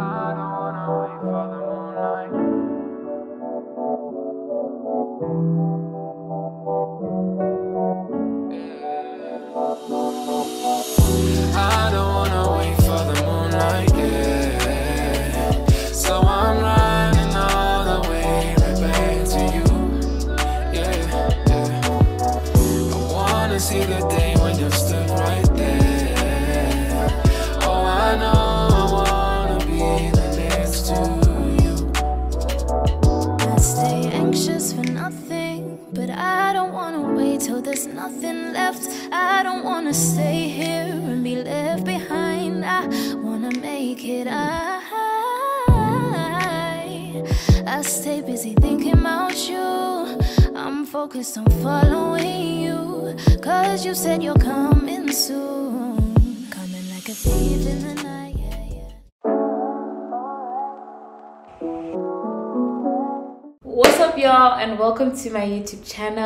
I don't wanna wait it. I, I stay busy thinking about you. I'm focused on following you, cause you said you're coming soon. Coming like a thief in the night. Y'all, and welcome to my YouTube channel.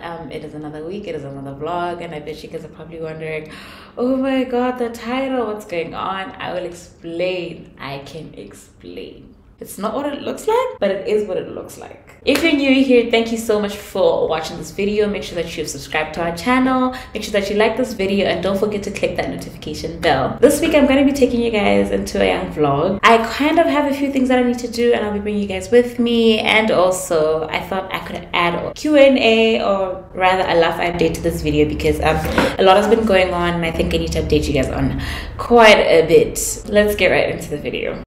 Um, it is another week, it is another vlog, and I bet you guys are probably wondering, oh my god, the title, what's going on? I will explain. I can explain. It's not what it looks like, but it is what it looks like. If you're new here, thank you so much for watching this video. Make sure that you've subscribed to our channel. Make sure that you like this video and don't forget to click that notification bell. This week, I'm going to be taking you guys into a young vlog. I kind of have a few things that I need to do and I'll be bringing you guys with me. And also, I thought I could add a Q&A or rather a life update to this video because um, a lot has been going on and I think I need to update you guys on quite a bit. Let's get right into the video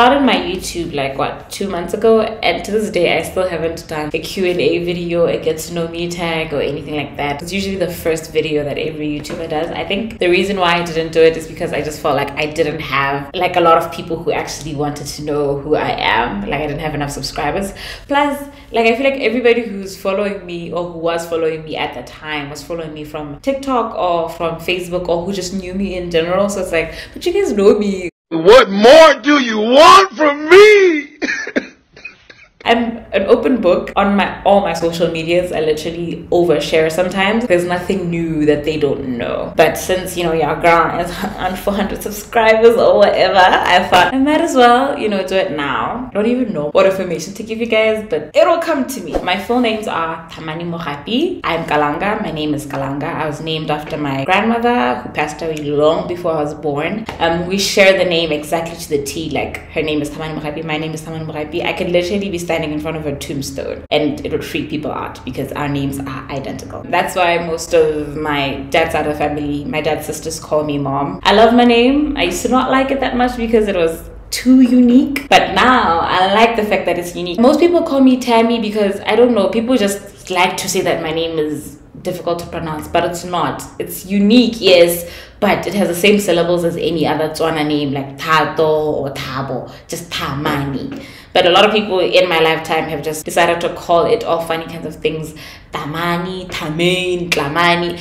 started my youtube like what two months ago and to this day i still haven't done a q&a video a get to know me tag or anything like that. It's usually the first video that every youtuber does. I think the reason why i didn't do it is because i just felt like i didn't have like a lot of people who actually wanted to know who i am. Like i didn't have enough subscribers. Plus like i feel like everybody who's following me or who was following me at the time was following me from tiktok or from facebook or who just knew me in general. So it's like but you guys know me What more do you want from me? I'm an open book on my all my social medias. I literally overshare sometimes. There's nothing new that they don't know. But since you know your girl is on 400 subscribers or whatever, I thought I might as well you know do it now. I don't even know what information to give you guys, but it'll come to me. My full names are Thamani Mogapi. I'm Kalanga. My name is Kalanga. I was named after my grandmother who passed away long before I was born. Um, we share the name exactly to the T. Like her name is Thamani Mogapi. My name is Thamani Mogapi. I could literally be standing in front of a tombstone and it would freak people out because our names are identical. That's why most of my dad's of family, my dad's sisters call me mom. I love my name. I used to not like it that much because it was too unique. But now I like the fact that it's unique. Most people call me Tammy because I don't know, people just like to say that my name is difficult to pronounce, but it's not. It's unique, yes, but it has the same syllables as any other Tswana name like Thato or Thabo, just Thamani. But a lot of people in my lifetime have just decided to call it all funny kinds of things Tamani, Tamain, Tlamani.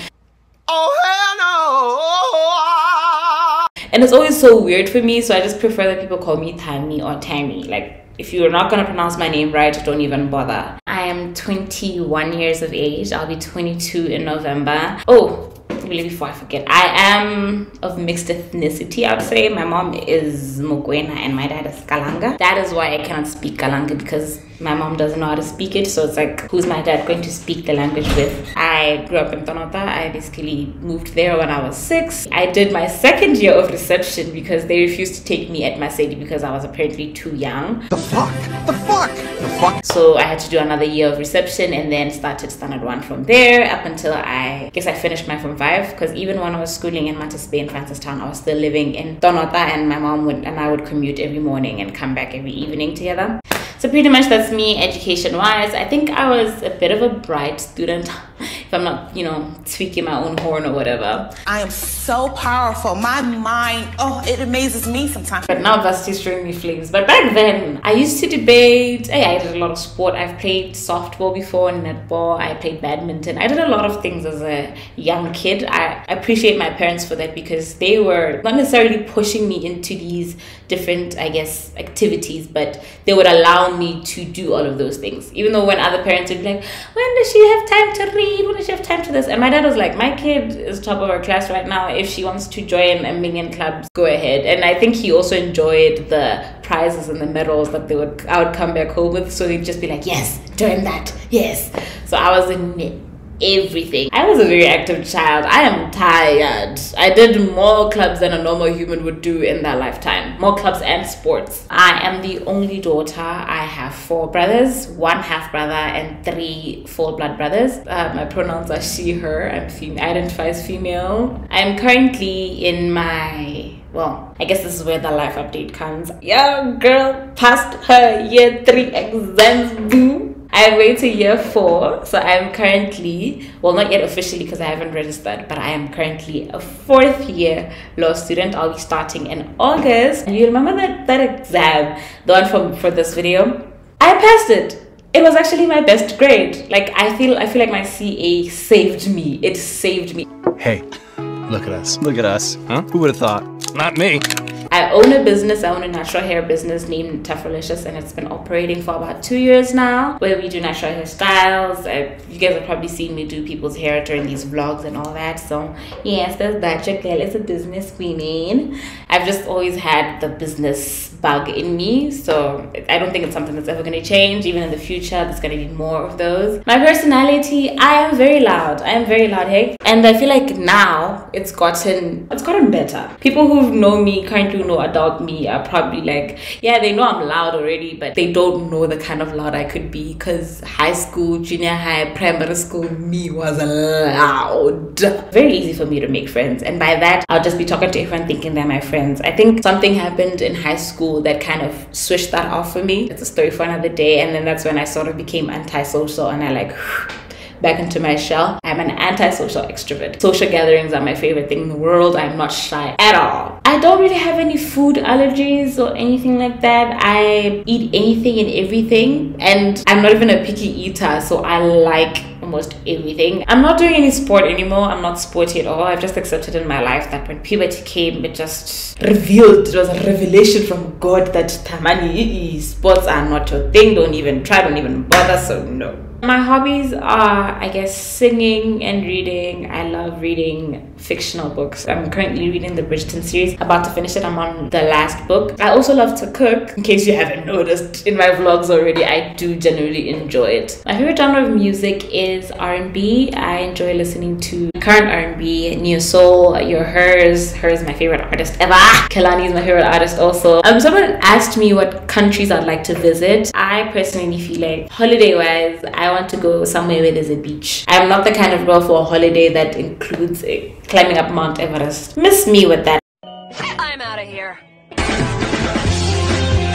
Oh, hell no! And it's always so weird for me, so I just prefer that people call me Tammy or Tammy. Like, if you're not gonna pronounce my name right, don't even bother. I am 21 years of age. I'll be 22 in November. Oh, before I forget, I am of mixed ethnicity, I would say. My mom is Mokwena and my dad is Kalanga. That is why I cannot speak Kalanga because my mom doesn't know how to speak it. So it's like, who's my dad going to speak the language with? I grew up in Tonota. I basically moved there when I was six. I did my second year of reception because they refused to take me at Masedi because I was apparently too young. The fuck? The fuck? The fuck? So I had to do another year of reception and then started standard one from there up until I guess I finished my form five because even when I was schooling in Mater Spei in Francistown, I was still living in Tonota and my mom would and I would commute every morning and come back every evening together. So pretty much that's me education wise. I think I was a bit of a bright student if I'm not, you know, tweaking my own horn or whatever. I am so powerful. My mind, oh, it amazes me sometimes. But now varsity's throwing me flames. But back then, I used to debate. Hey, I did a lot of sport. I've played softball before, netball. I played badminton. I did a lot of things as a young kid. I appreciate my parents for that because they were not necessarily pushing me into these different, I guess, activities, but they would allow me to do all of those things. Even though when other parents would be like, when does she have time to read? When does she have time to this? And my dad was like, my kid is top of her class right now. If she wants to join a million clubs, go ahead. And I think he also enjoyed the prizes and the medals that they would I would come back home with. So he'd just be like, yes, join that, yes. So I was in it everything. I was a very active child. I am tired. I did more clubs than a normal human would do in their lifetime. More clubs and sports. I am the only daughter. I have four brothers, one half brother, and three full blood brothers. Uh, my pronouns are she, her. I'm female. Identify as female. I'm currently in my well, I guess this is where the life update comes. Young girl passed her year three exams, boo. I'm way to year four, so I'm currently, well, not yet officially because I haven't registered, but I am currently a fourth year law student. I'll be starting in August. And you remember that, that exam, the one from for this video? I passed it. It was actually my best grade. Like I feel, I feel like my CA saved me. It saved me. Hey, look at us. Look at us. Huh? Who would have thought? Not me. I own a business, I own a natural hair business named Tafrolicious and it's been operating for about two years now where we do natural hairstyles. I, you guys have probably seen me do people's hair during these vlogs and all that. So yes, there's that. Your girl is a business woman. I've just always had the business bug in me. So I don't think it's something that's ever going to change. Even in the future, there's going to be more of those. My personality, I am very loud. I am very loud, hey? And I feel like now it's gotten, it's gotten better. People who know me currently know adult me are probably like, yeah, they know I'm loud already, but they don't know the kind of loud I could be because high school, junior high, primary school, me was loud. Very easy for me to make friends. And by that, I'll just be talking to everyone thinking they're my friends. I think something happened in high school that kind of switched that off for me. It's a story for another day. And then that's when I sort of became antisocial and I like, back into my shell. I'm an antisocial extrovert. Social gatherings are my favorite thing in the world. I'm not shy at all. I don't really have any food allergies or anything like that. I eat anything and everything, and I'm not even a picky eater, so I like almost everything. I'm not doing any sport anymore. I'm not sporty at all. I've just accepted in my life that when puberty came, it just revealed, it was a revelation from God that Thamani, sports are not your thing. Don't even try, don't even bother, so no. My hobbies are, I guess, singing and reading. I love reading fictional books. I'm currently reading the Bridgerton series. About to finish it. I'm on the last book. I also love to cook. In case you haven't noticed in my vlogs already, I do generally enjoy it. My favorite genre of music is R&B. I enjoy listening to current R&B, Neo Soul, Your Hers. Hers my favorite artist ever. Kehlani is my favorite artist also. Um, someone asked me what countries I'd like to visit. I personally feel like holiday-wise, I want to go somewhere where there's a beach. I'm not the kind of girl for a holiday that includes eh, climbing up Mount Everest. Miss me with that. I'm out of here.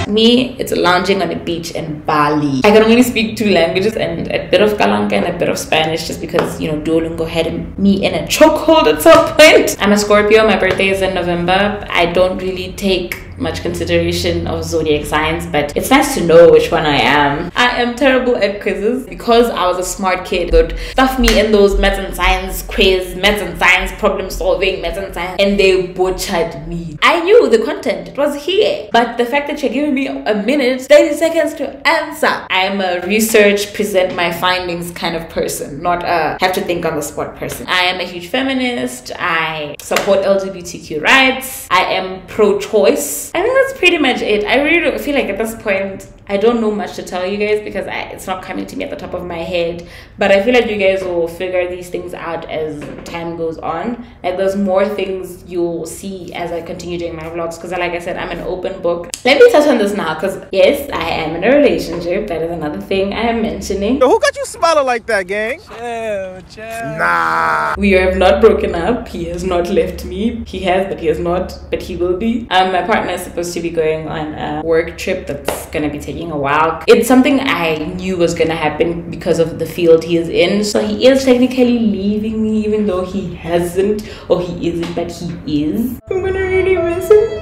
Me, it's lounging on a beach in Bali. I can only speak two languages and a bit of Kalanga and a bit of Spanish just because, you know, Duolingo had me in a chokehold at some point. I'm a Scorpio. My birthday is in November. I don't really take much consideration of zodiac signs, but it's nice to know which one I am. I am terrible at quizzes because I was a smart kid. They would stuff me in those maths and science quiz, maths and science problem solving, maths and science, and they butchered me. I knew the content, it was here, but the fact that you're giving me a minute, 30 seconds to answer. I'm a research, present my findings kind of person, not a have to think on the spot person. I am a huge feminist. I support LGBTQ rights. I am pro choice. I think that's pretty much it. I really feel like at this point I don't know much to tell you guys because I, it's not coming to me at the top of my head. But I feel like you guys will figure these things out as time goes on. Like there's more things you'll see as I continue doing my vlogs. Because like I said, I'm an open book. Let me touch on this now. Because yes, I am in a relationship. That is another thing I am mentioning. Yo, who got you smiling like that, gang? Chill, chill. Nah. We have not broken up. He has not left me. He has, but he has not. But he will be. Um, my partner is supposed to be going on a work trip that's gonna be taking a while. It's something I knew was gonna happen because of the field he is in. So he is technically leaving me, even though he hasn't or he isn't, but he is. I'm gonna really miss him.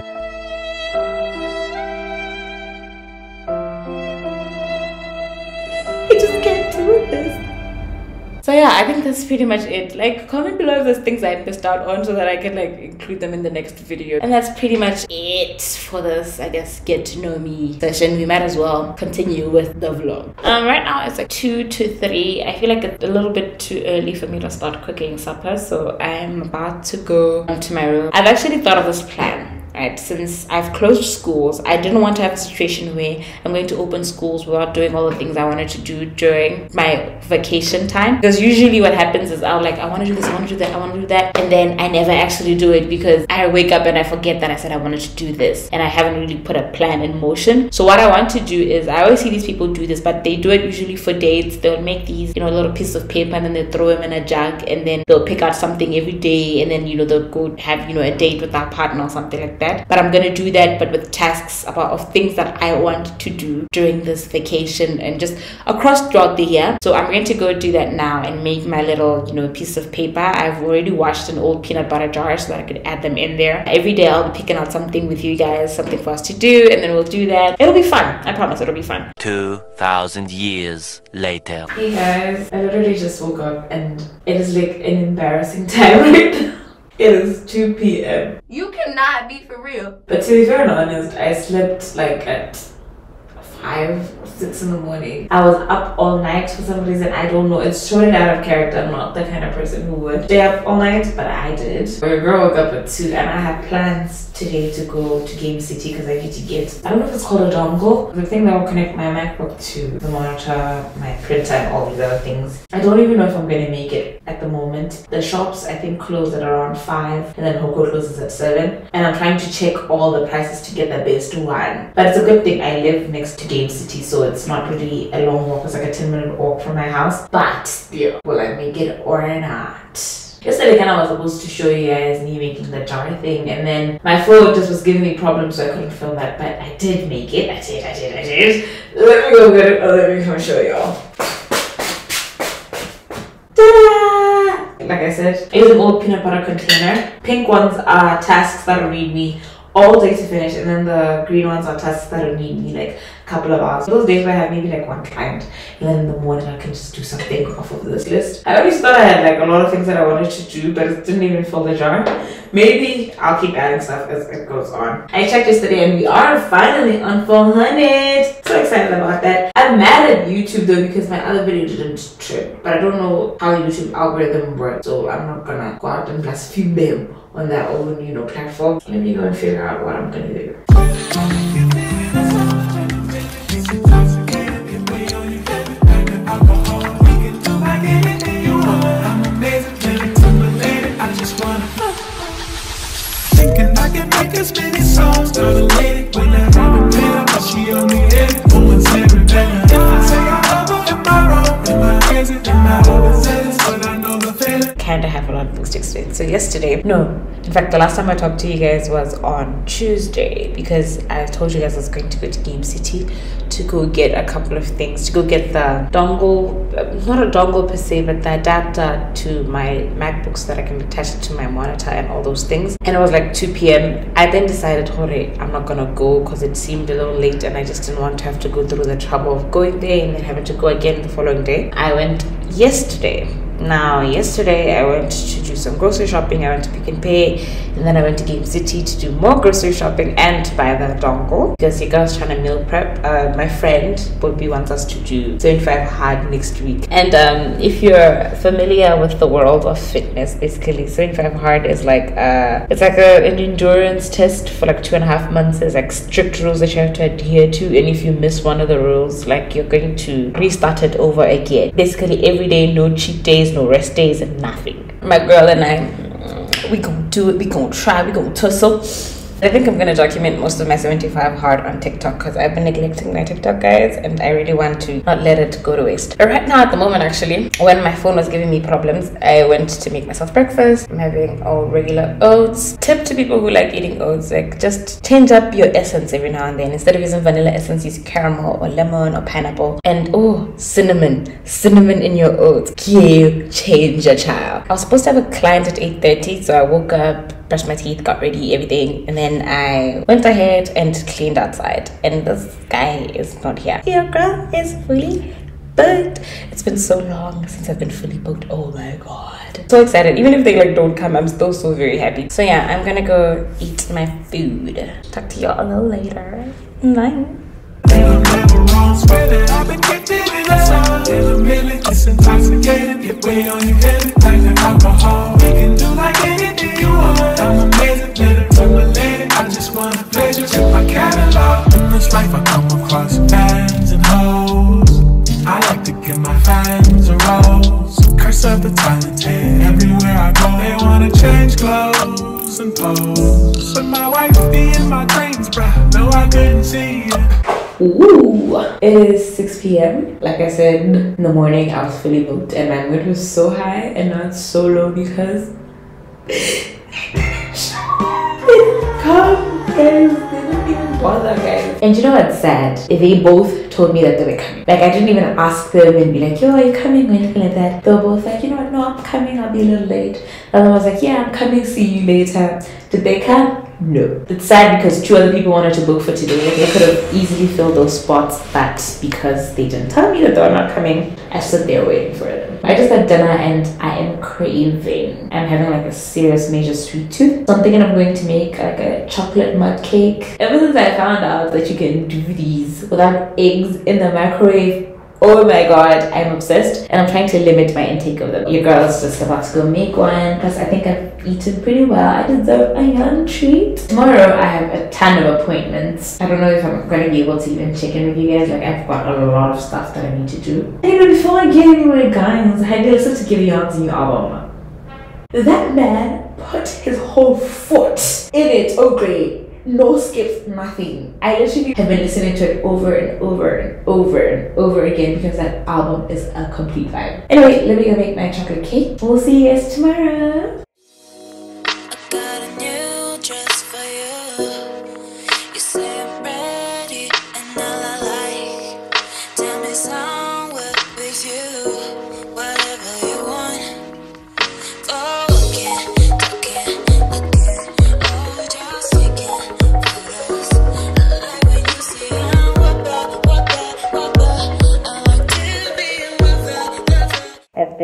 I just can't. So yeah, I think that's pretty much it. Like, comment below if there's things I missed out on so that I can like include them in the next video. And that's pretty much it for this, I guess, get to know me session. We might as well continue with the vlog. Um, right now it's like two to three. I feel like it's a little bit too early for me to start cooking supper, so I'm about to go to my room. I've actually thought of this plan right since i've closed schools i didn't want to have a situation where i'm going to open schools without doing all the things i wanted to do during my vacation time. Because usually what happens is i'll like i want to do this i want to do that i want to do that and then i never actually do it because i wake up and i forget that i said i wanted to do this and i haven't really put a plan in motion. So what i want to do is i always see these people do this but they do it usually for dates. They'll make these you know little pieces of paper and then they throw them in a jug and then they'll pick out something every day and then you know they'll go have you know a date with their partner or something like that but i'm gonna do that but with tasks about of things that i want to do during this vacation and just across throughout the year. So i'm going to go do that now and make my little you know piece of paper. I've already washed an old peanut butter jar so that i could add them in there. Every day i'll be picking out something with you guys something for us to do and then we'll do that. It'll be fun. I promise it'll be fun. 2,000 years later. Hey guys, I literally just woke up and it is like an embarrassing time right now. It is 2 p.m. You cannot be for real. But to be fair honest, I slept like at 5 or 6 in the morning. I was up all night for some reason. I don't know. It's totally out of character. I'm not the kind of person who would stay up all night, but I did. My girl woke up at 2 and I had plans today to go to Game City because I need to get, I don't know if it's called a dongle, the thing that will connect my MacBook to the monitor, my printer, and all these other things. I don't even know if I'm going to make it at the moment. The shops, I think, close at around 5 and then Hoko closes at 7. And I'm trying to check all the prices to get the best one. But it's a good thing I live next to Game City, so it's not really a long walk. It's like a 10 minute walk from my house. But still, will I make it or not? Yesterday, kind of was supposed to show you guys me making the jar thing, and then my phone just was giving me problems, so I couldn't film that. But I did make it. I did. I did. I did. Let me go get it. Oh, let me come show y'all. Ta-da! Like I said, it's an old peanut butter container. Pink ones are tasks that'll need me all day to finish, and then the green ones are tasks that'll need me like couple of hours. Those days where I have maybe like one client, and then in the morning I can just do something off of this list. I always thought I had like a lot of things that I wanted to do, but it didn't even fill the jar. Maybe I'll keep adding stuff as it goes on. I checked yesterday, and we are finally on 400. So excited about that. I'm mad at YouTube though because my other video didn't trip, but I don't know how YouTube algorithm works, so I'm not gonna go out and blaspheme them on their own, you know, platform. Let me go and figure out what I'm gonna do. As many songs, when I have but she only hit it every better. If I her, am I wrong? Am I crazy? Am I overzealous? But I know the feeling. kind of have a lot of things to explain. So yesterday, no, in fact, the last time I talked to you guys was on Tuesday because I told you guys I was going to go to Game City to go get a couple of things, to go get the dongle, uh, not a dongle per se, but the adapter to my MacBook so that I can attach it to my monitor and all those things. And it was like 2 p.m. I then decided, Hore, I'm not gonna go because it seemed a little late and I just didn't want to have to go through the trouble of going there and then having to go again the following day. I went yesterday. Now, yesterday I went to do some grocery shopping. I went to Pick n Pay, and then I went to Game City to do more grocery shopping and to buy the dongle because you guys trying to meal prep. Uh, my friend Bobby wants us to do 75 hard next week. And um, if you're familiar with the world of fitness, basically 75 hard is like uh, it's like a, an endurance test for like two and a half months. There's like strict rules that you have to adhere to, and if you miss one of the rules, like you're going to restart it over again. Basically, every day, no cheat days, no rest days, and nothing. My girl and I, we gonna do it. We gonna try. We gonna tussle. I think I'm gonna document most of my 75 hard on TikTok because I've been neglecting my TikTok guys and I really want to not let it go to waste. Right now, at the moment, actually, when my phone was giving me problems, I went to make myself breakfast. I'm having all regular oats. Tip to people who like eating oats, like just change up your essence every now and then. Instead of using vanilla essence, use caramel or lemon or pineapple. And oh, cinnamon, cinnamon in your oats. change changer, child. I was supposed to have a client at 8:30, so I woke up brushed my teeth, got ready, everything, and then I went ahead and cleaned outside. And this guy is not here. Your girl is fully But it's been so long since I've been fully booked. Oh my god. So excited. Even if they like don't come, I'm still so very happy. So yeah, I'm gonna go eat my food. Talk to y'all a little later. Bye. Up in a minute. It's intoxicating. Get way on your head like an alcohol. We can do like anything you want. I'm amazing, better stimulated. I just wanna pleasure with my catalog. In this life, I come across fans and hoes. I like to give my fans a rose. Curse of the talented. Everywhere I go, they wanna change clothes and pose. But my wife be in my dreams, bruh. No, I couldn't see it. Ooh, it is 6 p.m. Like I said in the morning, I was fully booked and my mood was so high and now it's so low because come guys, bother guys. And you know what's sad? They both told me that they were coming. Like I didn't even ask them and be like, yo, are you coming or anything like that. They were both like, you know what, no, I'm coming, I'll be a little late. And I was like, yeah, I'm coming, see you later. Did they come? No. It's sad because two other people wanted to book for today. They could have easily filled those spots, but because they didn't tell me that they were not coming, I stood there waiting for them. I just had dinner and I am craving. I'm having like a serious major sweet tooth. So I'm thinking I'm going to make like a chocolate mud cake. Ever since I found out that you can do these without eggs in the microwave, Oh my god, I'm obsessed and I'm trying to limit my intake of them. Your girl's just about to go make one. Plus, I think I've eaten pretty well. I deserve a young treat. Tomorrow, I have a ton of appointments. I don't know if I'm going to be able to even check in with you guys. Like, I've got a lot of stuff that I need to do. And before I get anywhere, guys, I just to give you a new album. That man put his whole foot in it. Oh, great no skips, nothing. I literally have been listening to it over and over and over and over again because that album is a complete vibe. Anyway, let me go make my chocolate cake. We'll see you guys tomorrow.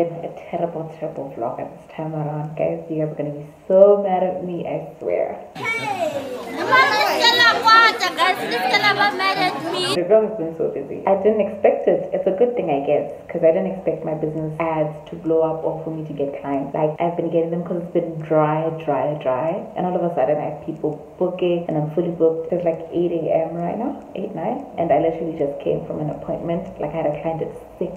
Been a terrible, terrible vlog at this time around, guys. You guys are gonna be so mad at me, I swear. The vlog has been so busy. I didn't expect it. It's a good thing, I guess, because I didn't expect my business ads to blow up or for me to get clients. Like, I've been getting them because it's been dry, dry, dry. And all of a sudden, I have people booking and I'm fully booked. It's like 8 a.m. right now, 8, 9. And I literally just came from an appointment. Like, I had a client at 6.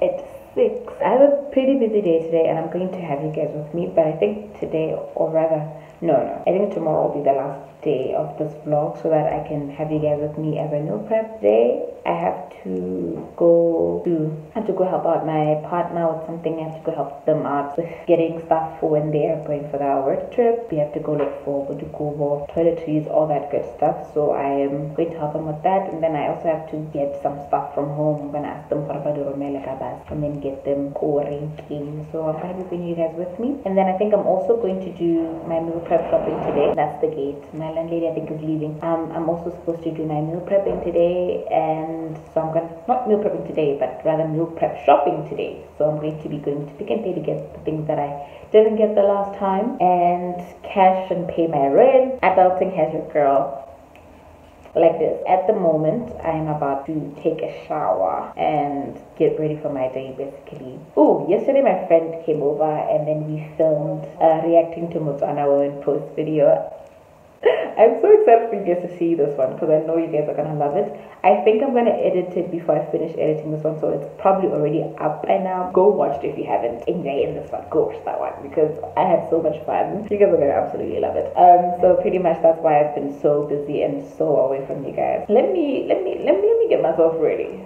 At 6. I have a pretty busy day today and I'm going to have you guys with me. But I think today, or rather, no, no. I think tomorrow will be the last day of this vlog so that I can have you guys with me as I meal prep. Today, I have to go to I have to go help out my partner with something. I have to go help them out with getting stuff for when they are going for their work trip. We have to go look for Budukubo, toiletries, all that good stuff. So I am going to help them with that, and then I also have to get some stuff from home. I'm gonna ask them for a Kabas and then get them co-ranking. So I'm gonna be bringing you guys with me, and then I think I'm also going to do my meal prep shopping today. That's the gate. My landlady I think is leaving. Um, I'm also supposed to do my meal prepping today, and so I'm gonna not meal prepping today, but rather meal prep shopping today. So I'm going to be going to Pick n Pay to get the things that I didn't get the last time, and cash and pay my rent. Adulting has your girl like this. At the moment, I am about to take a shower and get ready for my day basically. Oh, yesterday my friend came over and then we filmed uh, reacting to Motswana Women post video. I'm so excited for you guys to see this one because I know you guys are gonna love it. I think I'm gonna edit it before I finish editing this one, so it's probably already up by now. Go watch it if you haven't. Enjoy this one. Go watch that one because I had so much fun. You guys are gonna absolutely love it. Um, so pretty much that's why I've been so busy and so away from you guys. Let me let me let me let me get myself ready.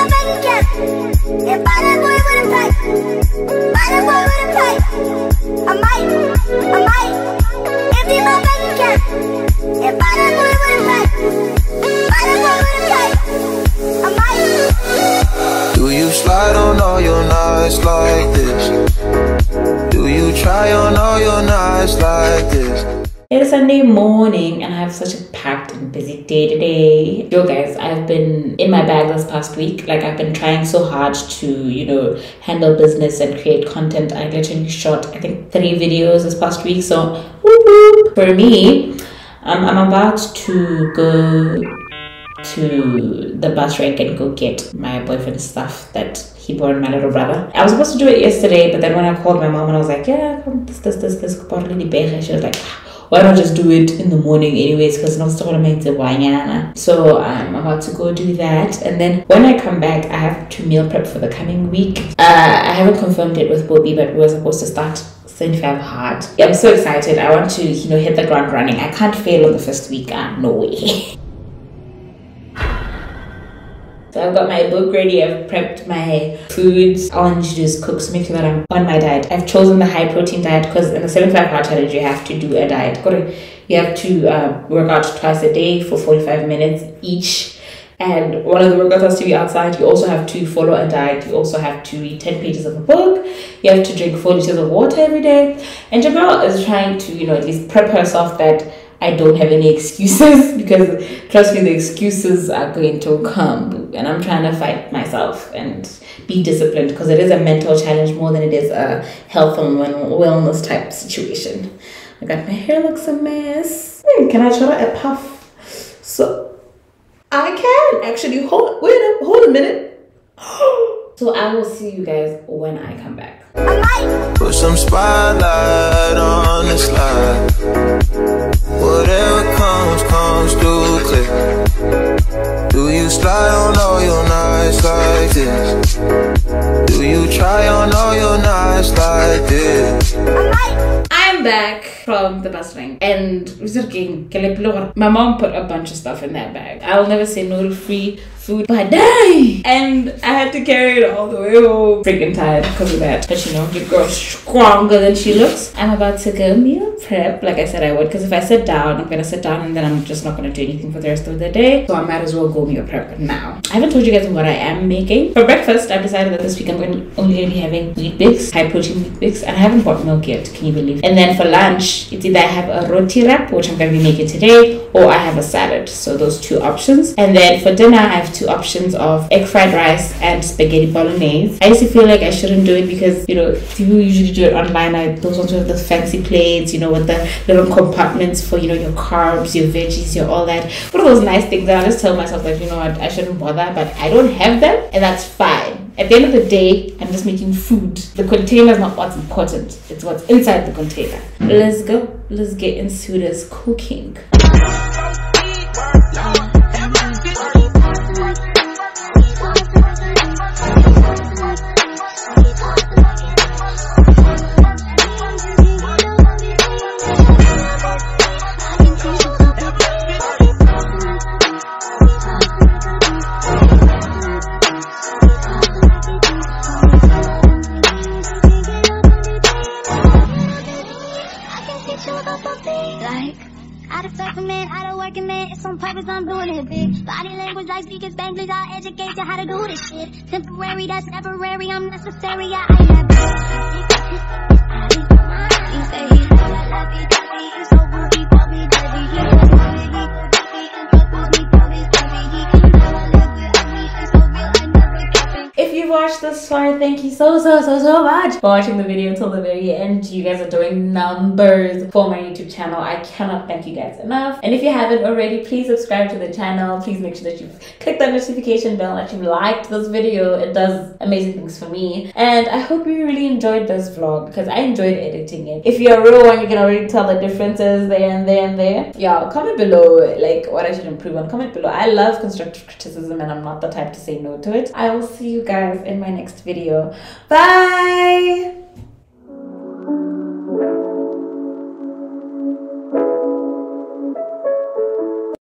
Empty my morning and I have such a packed and busy day today. Yo guys, I've been in my bag this past week. Like I've been trying so hard to, you know, handle business and create content. I literally shot I think three videos this past week. So whoop, whoop. for me, um, I'm about to go to the bus rank and go get my boyfriend's stuff that he bought my little brother. I was supposed to do it yesterday, but then when I called my mom and I was like, yeah, this, this, this, this, she was like, why not just do it in the morning anyways? Because not still gonna make the wanyana so i'm about to go do that. And then when i come back i have to meal prep for the coming week. Uh, i haven't confirmed it with bobby but we're supposed to start 75 hard. I'm so excited. I want to you know hit the ground running. I can't fail on the first week. Uh, no way So I've got my book ready, I've prepped my foods. All I need to do is cook, so make sure that I'm on my diet. I've chosen the high protein diet because in the 75 hard challenge you have to do a diet. You have to uh, work out twice a day for 45 minutes each. And one of the workouts has to be outside. You also have to follow a diet. You also have to read 10 pages of a book. You have to drink 4 liters of water every day. And Jabal is trying to, you know, at least prep herself that I don't have any excuses because trust me, the excuses are going to come. And I'm trying to fight myself and be disciplined because it is a mental challenge more than it is a health and wellness type situation. I got my hair looks a mess. Hmm, can I try a puff? So I can actually hold. Wait hold a minute. so I will see you guys when I come back. Put some spotlight on the slide. Whatever comes, comes through clear. Do you slide on all your nights like this? Do you try on all your nights like this? I'm back from the bus ring and my mom put a bunch of stuff in that bag. I'll never say no to free food, but die! And I had to carry it all the way home. Freaking tired because of that. But you know, your girl's stronger than she looks. I'm about to go meal prep like I said I would because if I sit down, I'm gonna sit down and then I'm just not gonna do anything for the rest of the day. So I might as well go meal prep now. I haven't told you guys what I am making. For breakfast, I've decided that this week I'm going only gonna be having Weet-Bix, high protein Weet-Bix, and I haven't bought milk yet, can you believe? And then for lunch, it's either I have a roti wrap, which I'm gonna be making today, or I have a salad. So those two options. And then for dinner, I have two options of egg fried rice and spaghetti bolognese. I used to feel like I shouldn't do it because, you know, people usually do it online. I, those ones with the fancy plates, you know, with the little compartments for, you know, your carbs, your veggies, your all that. Of those nice things that I just tell myself that, you know what, I shouldn't bother, but I don't have them and that's fine. At the end of the day, I'm just making food. The container is not what's important. It's what's inside the container. Let's go. Let's get into this cooking. This far, thank you so, so, so, so much for watching the video until the very end. You guys are doing numbers for my YouTube channel. I cannot thank you guys enough. And if you haven't already, please subscribe to the channel. Please make sure that you've clicked that notification bell, that you liked this video. It does amazing things for me. And I hope you really enjoyed this vlog because I enjoyed editing it. If you're a real one, you can already tell the differences there and there and there. Yeah, comment below like what I should improve on. Comment below. I love constructive criticism and I'm not the type to say no to it. I will see you guys in my next video. Bye!